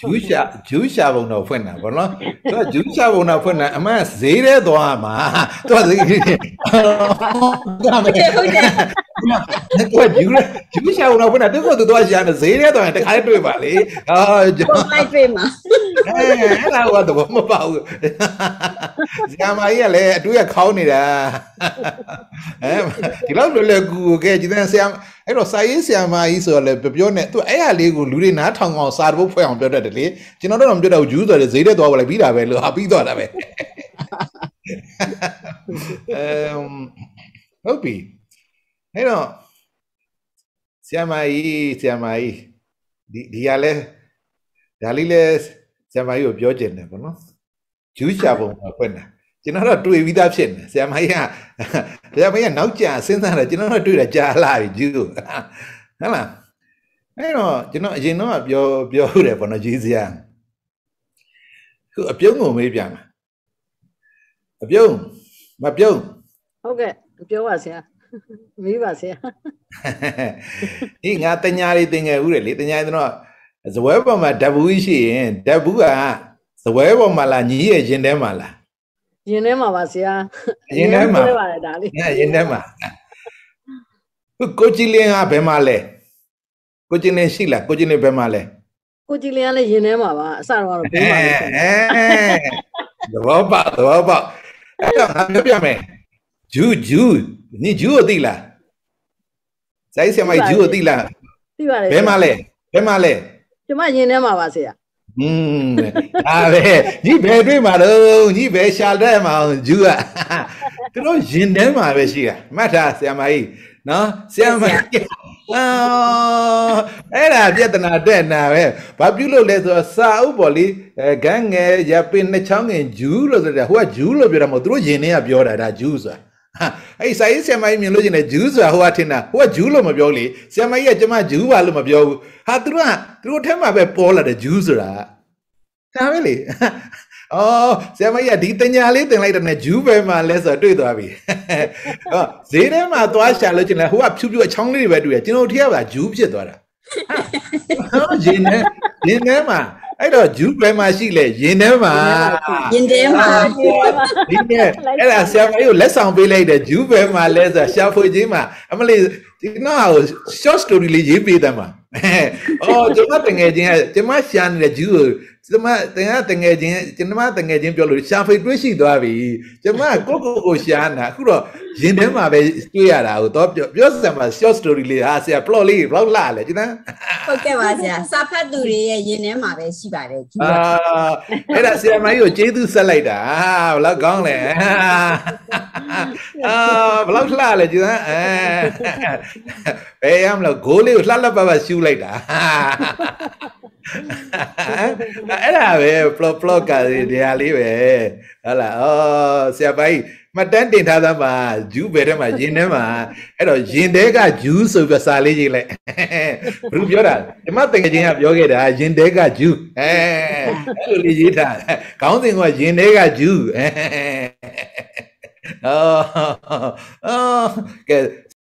ဂျူးရှာဂျူးရှာဘုံတော့ဖွင့်တာဗောနော်သူကဂျူးရှာဘုံတော့ဖွင့်တာအမှန်ဈေးထဲသွားမှာသူကဈေးဟုတ်တယ်ဟုတ်တယ်သူကဂျူးဂျူးရှာဘုံတော့ဖွင့်တာသူကသူသွားရှာနေဈေးထဲသွားရင်တခါတွေ့ပါလေဟာပုံလိုက်တွေ့မှာ အဲအဲ့ဒါကတော့မပေါ့ဘူးဇာမကြီးကလည်းအတွေ့အခေါင်းနေတာအဲဒီလောက်လွယ်လွယ်ကူကူကဲဒီတဲ့ဆရာအဲ့တော့စာရေးဆရာမကြီးဆိုတော့လေပြောနေသူအဲ့အလေးကိုလူတွေနားထောင်အောင်စာတပုတ်ဖွဲ့အောင်ပြောတတ်တယ်လေကျွန်တော်တို့တော့မပြောတော့ဂျူးဆိုတယ်ဈေးတဲ့သွားပါလေပြီးတာပဲလို့ဟာပြီးသွားတာပဲအမ်ဟုတ်ပြီအဲ့တော့ဆရာမကြီးဆရာမကြီးဒီဒီကလည်းဒါလေးလဲ ဆရာမကြီးကိုပြောကျင်တယ်ပေါ့နော်ဂျူးရှာပုံမှာဖွင့်တာကျွန်တော်တော့တွေ့ပြီးသားဖြစ်နေဆရာမကြီးကဆရာမကြီးကနောက်ကျစဉ်းစားတယ်ကျွန်တော်တော့တွေ့တာကြားလာပြီဂျူးဟုတ်လားအဲ့တော့ကျွန်တော်အရင်တော့ပြောပြောတယ်ပေါ့နော်ဂျီးစရာခုအပြုံးကိုမေးပြန်မှာအပြုံးမပြုံးဟုတ်ကဲ့ပြောပါဆရာမေးပါဆရာဒီငါတညာလေးတင်ငယ်ဦးတယ်လေတညာလေးတော့ ဇပွဲပေါ်မှာဓာတ်ဘူးရှိရင်ဓာတ်ဘူးကဇပွဲပေါ်မှာလားညီရဲ့ရင်ထဲမှာလားရင်ထဲမှာပါဆရာရင်ထဲမှာပြောပါတယ်ဒါလေးငါရင်ထဲမှာခုကိုကြည်လင်းကဘယ်မှာလဲကိုကြည်လင်းရှိလားကိုကြည်လင်းဘယ်မှာလဲကိုကြည်လင်းကလည်းရင်ထဲမှာပါအစတော့ကတော့ဘေးမှာလို့ဆိုတယ်အဲသဘောပေါက်သဘောပေါက်အဲ့တော့ငါပြောပြမယ်ဂျူးဂျူးညီဂျူးကိုသိလားဇိုင်းဆရာမဂျူးကိုသိလားသိပါတယ်ဘယ်မှာလဲဘယ်မှာလဲ ကျမရင်ထဲမှာပါဆရာอืมဒါပဲညီဘယ်တွေ့မှာတော့ညီဘယ်ရှာတဲ့မှာဂျူးကသူတို့ရင်ထဲမှာပဲရှိတာမှတ်ထားဆရာမကြီးနော်ဆရာမကြီးအာအဲ့ဒါပြဿနာတဲ့နာပဲဘာပြုလို့လဲဆိုတော့စာအုပ်ပေါ်လေအဲဂန်းငယ်ရပင်နှစ်ချောင်းငင်ဂျူးလို့ဆိုတဲ့ဟိုကဂျူးလို့ပြောတာမဟုတ်သူတို့ရင်ထဲကပြောတာဒါဂျူးဆိုတာဟာ အဲ့စာရေးဆရာမကြီးမြင်လို့ရှိရင်ဂျူးဆိုတာဟိုကထင်တာဟိုကဂျူးလို့မပြောလေဆရာမကြီးကကျမဂျူးပါလို့မပြောဘူးဟာသူတို့ကသူတို့ထဲမှာပဲပေါ်လာတယ်ဂျူးဆိုတာဒါပဲလေအော်ဆရာမကြီးကဒီတင်ညာလေးတင်လိုက်တဲ့နဲ့ဂျူးပဲမှာလဲဆိုတော့တွေ့သွားပြီဟောဈေးထဲမှာသွားရှာလို့ချင်းလဲဟိုကဖြူဖြူအချောင်းလေးတွေပဲတွေ့တယ်ကျွန်တော်ထည့်ရပါဂျူးဖြစ်သွားတာဟောရင်ထဲရင်ထဲမှာ အဲ့တော့ဂျူးပဲမှာရှိလဲရင်ထဲမှာရင်ထဲမှာဒီနဲ့အဲ့ဒါဆရာမကြီးကိုလက်ဆောင်ပေးလိုက်တယ်ဂျူးပဲမှာလဲဆိုရှာဖွေခြင်းမှာအမလေးဒီနော် short story လေးရေးပေးတယ်မှာအော်ကျွန်မတငယ်ချင်းကကျွန်မရှာနေတဲ့ဂျူးကိုကျွန်မတင်ကတငယ်ချင်းကျွန်မတငယ်ချင်းပြောလို့ရှာဖွေတွေးရှိသွားပြီကျွန်မကိုကိုကိုရှာနာအခုတော့ ရင်ထဲမှာပဲတွေ့ရတာကိုတော့ပြောပြောစမ်းမှာ short story လေးဟာဆရာ plot လေးဘယ်လောက်လာလဲကျွန်တော်ဟုတ်ကဲ့ပါဆရာစာဖတ်သူတွေရဲ့ရင်ထဲမှာပဲရှိပါတယ်ကျူအာပါအဲ့ဒါဆရာမကြီးကိုကျေးဇူးဆက်လိုက်တာအာဘယ်လောက်ကောင်းလဲအာဘယ်လောက်လှလဲကျန်အဲဘယ်ရမလို့ဂိုးလေးကိုလှလှပပရှူလိုက်တာအဲ့ဒါပဲ plot plot ကတရားလေးပဲဟုတ်လားအော်ဆရာပိုင် မတန်းတင်ထားသမှာဂျူးဘယ်ထဲမှာရင်ထဲမှာအဲ့တော့ရင်ထဲကဂျူးဆိုပြီးစာလေးရေးလိုက်ဘယ်လိုပြောတာဒီမှာတကယ်ချင်းကပြောခဲ့တာရင်ထဲကဂျူးအဲအဲ့လိုလေးရေးထားခေါင်းစဉ်ကရင်ထဲကဂျူးအဲအော်အော်ကဲ